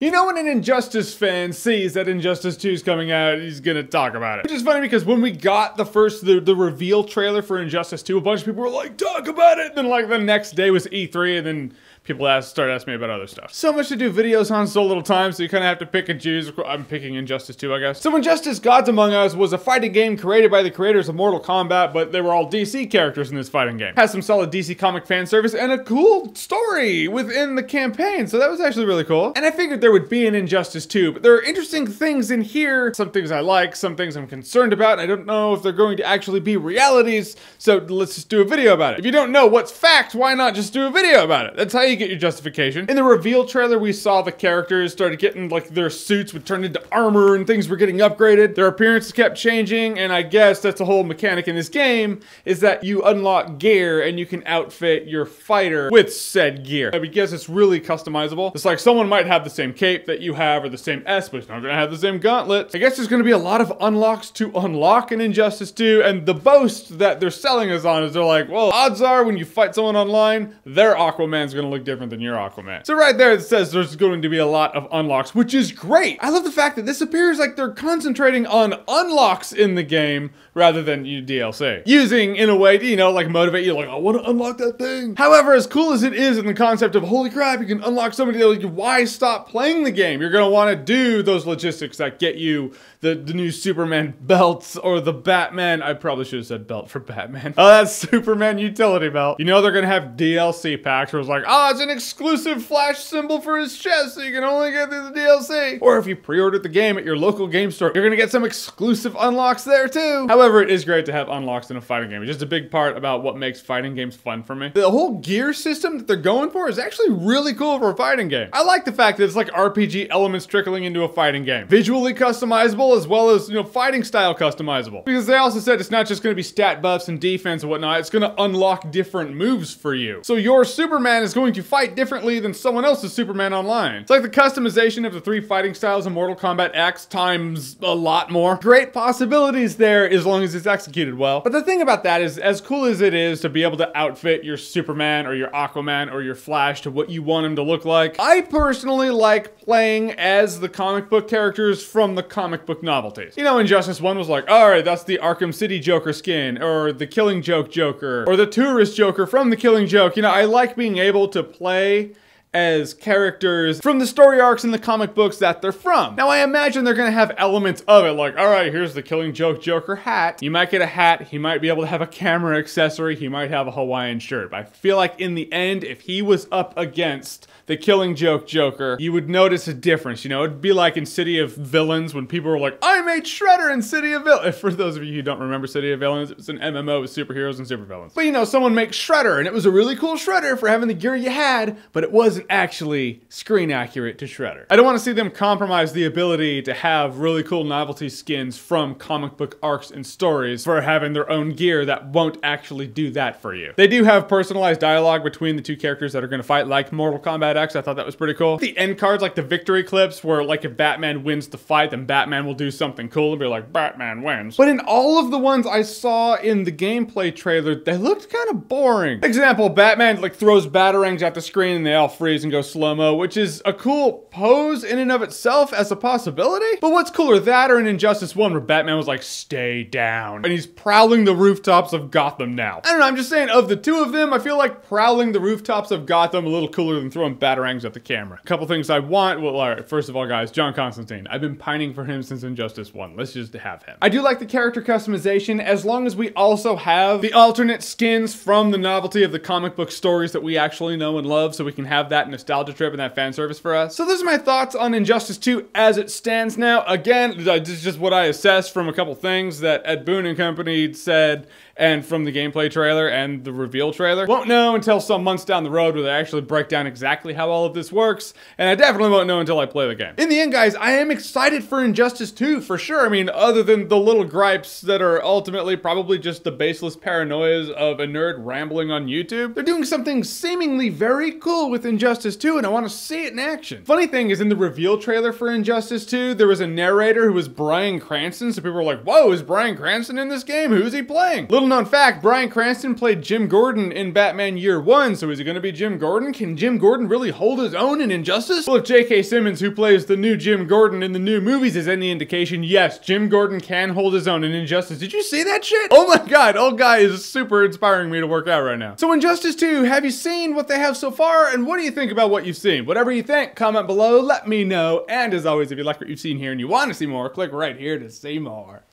You know when an Injustice fan sees that Injustice 2 is coming out, he's gonna talk about it. Which is funny because when we got the first, the, the reveal trailer for Injustice 2, a bunch of people were like, talk about it! And then like the next day was E3 and then people ask, start asking me about other stuff. So much to do videos on so little time, so you kind of have to pick and choose. I'm picking Injustice 2, I guess. So Injustice Gods Among Us was a fighting game created by the creators of Mortal Kombat, but they were all DC characters in this fighting game. Has some solid DC comic fan service and a cool story within the campaign, so that was actually really cool. And I figured would be an Injustice 2, but there are interesting things in here. Some things I like, some things I'm concerned about, I don't know if they're going to actually be realities, so let's just do a video about it. If you don't know what's fact, why not just do a video about it? That's how you get your justification. In the reveal trailer, we saw the characters started getting like their suits would turn into armor and things were getting upgraded. Their appearances kept changing, and I guess that's a whole mechanic in this game is that you unlock gear and you can outfit your fighter with said gear. I guess it's really customizable. It's like someone might have the same cape that you have or the same S, but it's not gonna have the same gauntlet. I guess there's gonna be a lot of unlocks to unlock in Injustice 2, and the boast that they're selling us on is they're like, well, odds are when you fight someone online, their Aquaman's gonna look different than your Aquaman. So right there it says there's going to be a lot of unlocks, which is great. I love the fact that this appears like they're concentrating on unlocks in the game rather than you DLC. Using in a way to, you know, like motivate you, like, I want to unlock that thing. However, as cool as it is in the concept of, holy crap, you can unlock somebody, like, why stop playing the game? You're gonna want to do those logistics that get you the, the new Superman belts or the Batman, I probably should have said belt for Batman. Oh, that's Superman utility belt. You know they're gonna have DLC packs where it's like, oh, it's an exclusive flash symbol for his chest, so you can only get through the DLC. Or if you pre-ordered the game at your local game store, you're gonna get some exclusive unlocks there too. However, it is great to have unlocks in a fighting game. It's just a big part about what makes fighting games fun for me. The whole gear system that they're going for is actually really cool for a fighting game. I like the fact that it's like RPG elements trickling into a fighting game. Visually customizable as well as, you know, fighting style customizable. Because they also said it's not just gonna be stat buffs and defense and whatnot, it's gonna unlock different moves for you. So your Superman is going to fight differently than someone else's Superman online. It's like the customization of the three fighting styles in Mortal Kombat X times a lot more. Great possibilities there as long as it's executed well. But the thing about that is, as cool as it is to be able to outfit your Superman or your Aquaman or your Flash to what you want him to look like, I personally like playing as the comic book characters from the comic book novelties. You know, Injustice 1 was like, alright, that's the Arkham City Joker skin, or the Killing Joke Joker, or the Tourist Joker from the Killing Joke. You know, I like being able to play as characters from the story arcs in the comic books that they're from. Now, I imagine they're gonna have elements of it, like, all right, here's the Killing Joke Joker hat. You might get a hat, he might be able to have a camera accessory, he might have a Hawaiian shirt. But I feel like in the end, if he was up against the Killing Joke Joker, you would notice a difference. You know, it'd be like in City of Villains when people were like, I made Shredder in City of Villains. For those of you who don't remember City of Villains, it was an MMO with superheroes and supervillains. But you know, someone makes Shredder, and it was a really cool Shredder for having the gear you had, but it wasn't actually screen accurate to Shredder. I don't want to see them compromise the ability to have really cool novelty skins from comic book arcs and stories for having their own gear that won't actually do that for you. They do have personalized dialogue between the two characters that are going to fight, like Mortal Kombat X. I thought that was pretty cool. The end cards, like the victory clips, where like if Batman wins the fight, then Batman will do something cool and be like, Batman wins. But in all of the ones I saw in the gameplay trailer, they looked kind of boring. Example, Batman like throws batarangs at the screen and they all freeze and go slow-mo, which is a cool pose in and of itself as a possibility. But what's cooler, that or in Injustice 1 where Batman was like, stay down. And he's prowling the rooftops of Gotham now. I don't know, I'm just saying, of the two of them, I feel like prowling the rooftops of Gotham a little cooler than throwing batarangs at the camera. A couple things I want, well, all right, first of all, guys, John Constantine. I've been pining for him since Injustice 1. Let's just have him. I do like the character customization, as long as we also have the alternate skins from the novelty of the comic book stories that we actually know and love, so we can have that nostalgia trip and that fan service for us. So those are my thoughts on Injustice 2 as it stands now. Again, this is just what I assessed from a couple things that Ed Boon and company said and from the gameplay trailer and the reveal trailer. Won't know until some months down the road where they actually break down exactly how all of this works, and I definitely won't know until I play the game. In the end, guys, I am excited for Injustice 2, for sure. I mean, other than the little gripes that are ultimately probably just the baseless paranoias of a nerd rambling on YouTube, they're doing something seemingly very cool with Injustice 2, and I want to see it in action. Funny thing is, in the reveal trailer for Injustice 2, there was a narrator who was Bryan Cranston, so people were like, whoa, is Bryan Cranston in this game? Who's he playing? Little known fact, Bryan Cranston played Jim Gordon in Batman Year One, so is it gonna be Jim Gordon? Can Jim Gordon really hold his own in Injustice? Well, if J.K. Simmons, who plays the new Jim Gordon in the new movies, is any indication, yes, Jim Gordon can hold his own in Injustice. Did you see that shit? Oh my god, old guy is super inspiring me to work out right now. So Injustice 2, have you seen what they have so far, and what do you think about what you've seen? Whatever you think, comment below, let me know, and as always, if you like what you've seen here and you want to see more, click right here to see more.